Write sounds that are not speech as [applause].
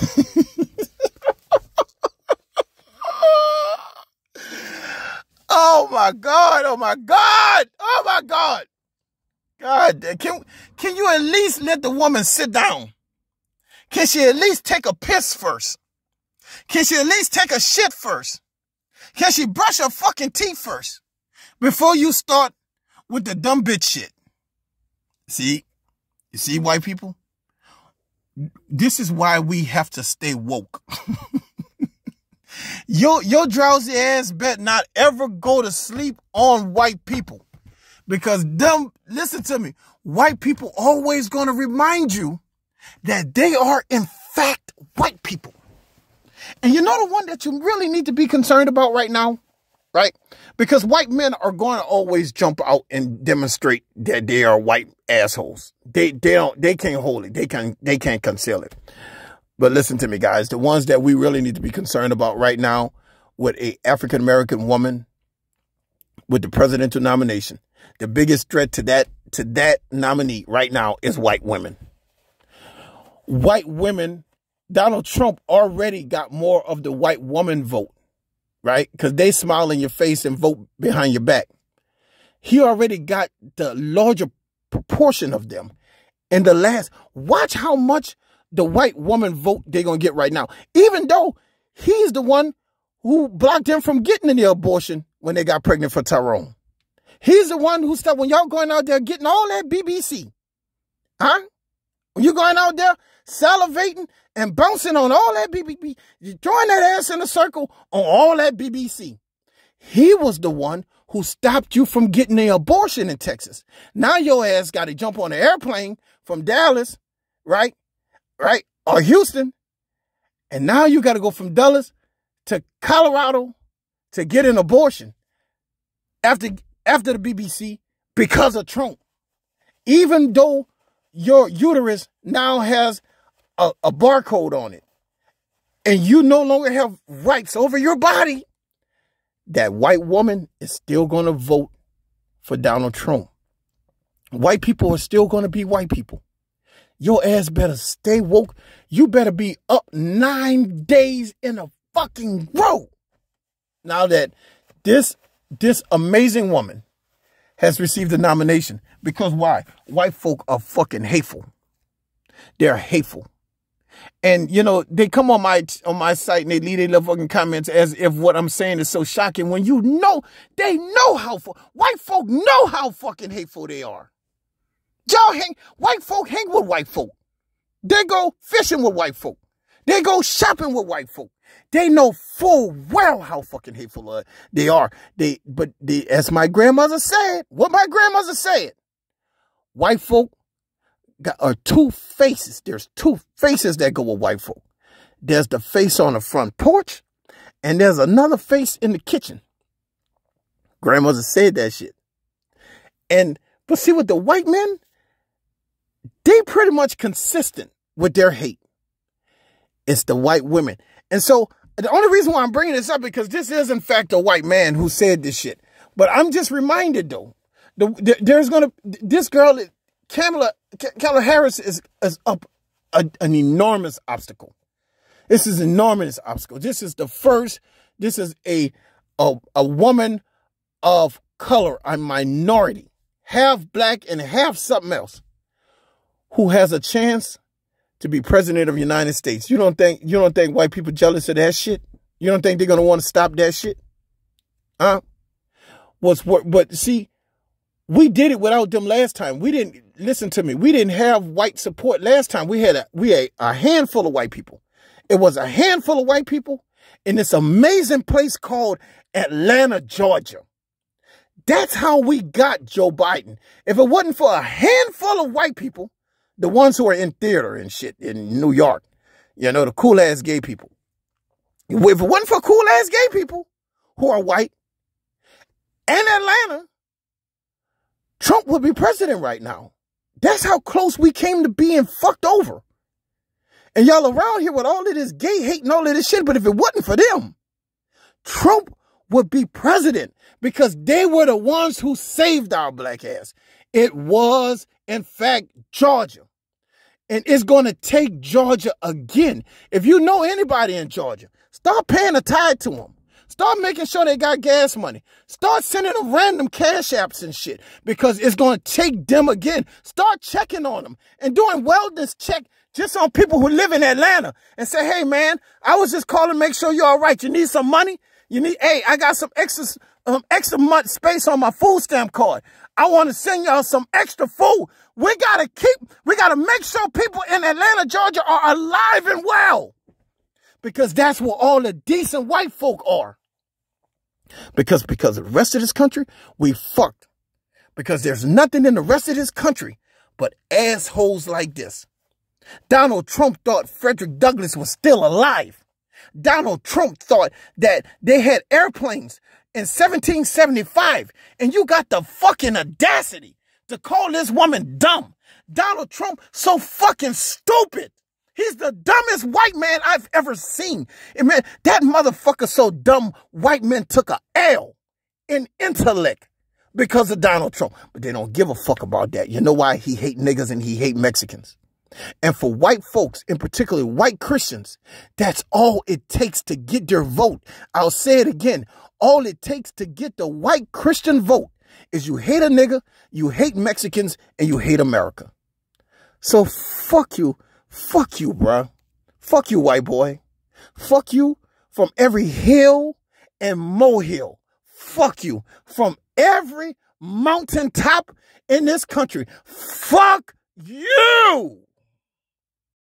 [laughs] oh my God. Oh my God. Oh my God. God, can, can you at least let the woman sit down? Can she at least take a piss first? Can she at least take a shit first? Can she brush her fucking teeth first? Before you start with the dumb bitch shit. See? You see, white people? This is why we have to stay woke. [laughs] your, your drowsy ass bet not ever go to sleep on white people. Because them, listen to me, white people always going to remind you that they are in fact white people. And you know the one that you really need to be concerned about right now? Right? Because white men are going to always jump out and demonstrate that they are white assholes. They they don't they can't hold it. They can they can't conceal it. But listen to me, guys. The ones that we really need to be concerned about right now with a African American woman with the presidential nomination, the biggest threat to that to that nominee right now is white women. White women, Donald Trump already got more of the white woman vote, right? Because they smile in your face and vote behind your back. He already got the larger proportion of them. And the last, watch how much the white woman vote they're going to get right now. Even though he's the one who blocked them from getting any abortion when they got pregnant for Tyrone. He's the one who stopped when y'all going out there getting all that BBC. Huh? When you going out there salivating and bouncing on all that BBC, you throwing that ass in a circle on all that BBC. He was the one who stopped you from getting an abortion in Texas. Now your ass got to jump on an airplane from Dallas, right? Right? Or Houston. And now you got to go from Dallas to Colorado to get an abortion after after the BBC because of Trump. Even though your uterus now has a, a barcode on it and you no longer have rights over your body, that white woman is still going to vote for Donald Trump. White people are still going to be white people. Your ass better stay woke. You better be up nine days in a fucking row. Now that this this amazing woman has received a nomination. Because why? White folk are fucking hateful. They're hateful. And you know, they come on my on my site and they leave their little fucking comments as if what I'm saying is so shocking when you know they know how white folk know how fucking hateful they are. Y'all hang white folk hang with white folk. They go fishing with white folk. They go shopping with white folk. They know full well how fucking hateful uh, they are. They, but they, as my grandmother said, what my grandmother said, white folk got are two faces. There's two faces that go with white folk. There's the face on the front porch, and there's another face in the kitchen. Grandmother said that shit. And but see, with the white men, they pretty much consistent with their hate. It's the white women. And so the only reason why I'm bringing this up because this is in fact a white man who said this shit. But I'm just reminded though, the, the, there's gonna this girl, Kamala, Kamala Harris is is up a, an enormous obstacle. This is an enormous obstacle. This is the first. This is a a, a woman of color, a minority, half black and half something else, who has a chance to be president of the United States. You don't think you don't think white people jealous of that shit? You don't think they're gonna want to stop that shit? Huh? What's what but see, we did it without them last time. We didn't listen to me. We didn't have white support last time. We had a we had a handful of white people. It was a handful of white people in this amazing place called Atlanta, Georgia. That's how we got Joe Biden. If it wasn't for a handful of white people, the ones who are in theater and shit in New York, you know, the cool ass gay people. If it wasn't for cool ass gay people who are white and Atlanta, Trump would be president right now. That's how close we came to being fucked over. And y'all around here with all of this gay hate and all of this shit, but if it wasn't for them, Trump would be president because they were the ones who saved our black ass. It was, in fact, Georgia. And it's going to take Georgia again. If you know anybody in Georgia, start paying a tithe to them. Start making sure they got gas money. Start sending them random cash apps and shit because it's going to take them again. Start checking on them and doing wellness check just on people who live in Atlanta and say, hey, man, I was just calling to make sure you're all right. You need some money? You need, hey, I got some extra, um, extra month space on my food stamp card. I want to send y'all some extra food. We got to keep, we got to make sure people in Atlanta, Georgia are alive and well because that's where all the decent white folk are. Because, because the rest of this country, we fucked. Because there's nothing in the rest of this country but assholes like this. Donald Trump thought Frederick Douglass was still alive. Donald Trump thought that they had airplanes in 1775 and you got the fucking audacity to call this woman dumb. Donald Trump so fucking stupid. He's the dumbest white man I've ever seen. And man, that motherfucker so dumb, white men took a L in intellect because of Donald Trump. But they don't give a fuck about that. You know why? He hate niggas and he hate Mexicans. And for white folks, in particular white Christians, that's all it takes to get their vote. I'll say it again. All it takes to get the white Christian vote is you hate a nigga, you hate Mexicans, and you hate America. So fuck you. Fuck you, bruh. Fuck you, white boy. Fuck you from every hill and molehill. Fuck you from every mountaintop in this country. Fuck you!